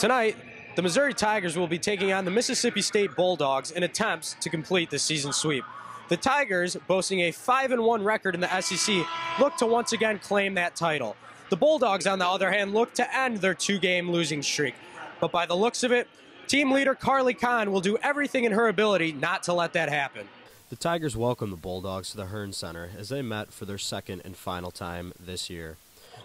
Tonight, the Missouri Tigers will be taking on the Mississippi State Bulldogs in attempts to complete the season sweep. The Tigers, boasting a 5 1 record in the SEC, look to once again claim that title. The Bulldogs, on the other hand, look to end their two game losing streak. But by the looks of it, team leader Carly Kahn will do everything in her ability not to let that happen. The Tigers welcome the Bulldogs to the Hearn Center as they met for their second and final time this year.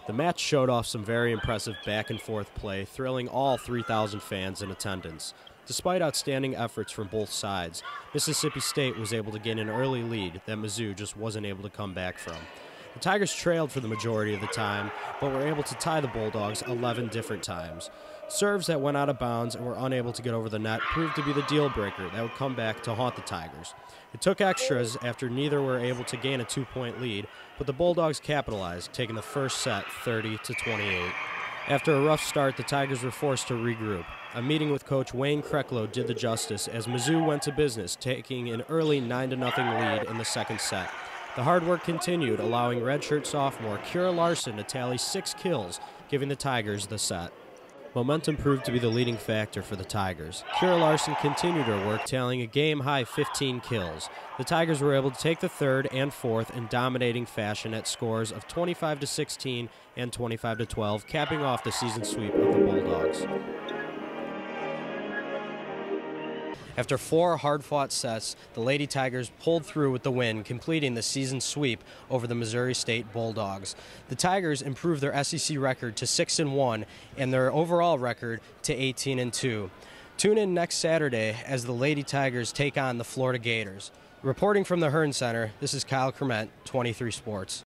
The match showed off some very impressive back and forth play, thrilling all 3,000 fans in attendance. Despite outstanding efforts from both sides, Mississippi State was able to gain an early lead that Mizzou just wasn't able to come back from. The Tigers trailed for the majority of the time, but were able to tie the Bulldogs 11 different times. Serves that went out of bounds and were unable to get over the net proved to be the deal breaker that would come back to haunt the Tigers. It took extras after neither were able to gain a two point lead, but the Bulldogs capitalized, taking the first set 30 to 28. After a rough start, the Tigers were forced to regroup. A meeting with coach Wayne Kreklow did the justice as Mizzou went to business, taking an early 9 0 lead in the second set. The hard work continued, allowing redshirt sophomore Kira Larson to tally six kills, giving the Tigers the set. Momentum proved to be the leading factor for the Tigers. Kira Larson continued her work, tallying a game high 15 kills. The Tigers were able to take the third and fourth in dominating fashion at scores of 25 to 16 and 25 to 12, capping off the season sweep of the Bulldogs. After four hard fought sets, the Lady Tigers pulled through with the win, completing the season sweep over the Missouri State Bulldogs. The Tigers improved their SEC record to 6 and 1 and their overall record to 18 and 2. Tune in next Saturday as the Lady Tigers take on the Florida Gators. Reporting from the Hearn Center, this is Kyle Clement, 23 Sports.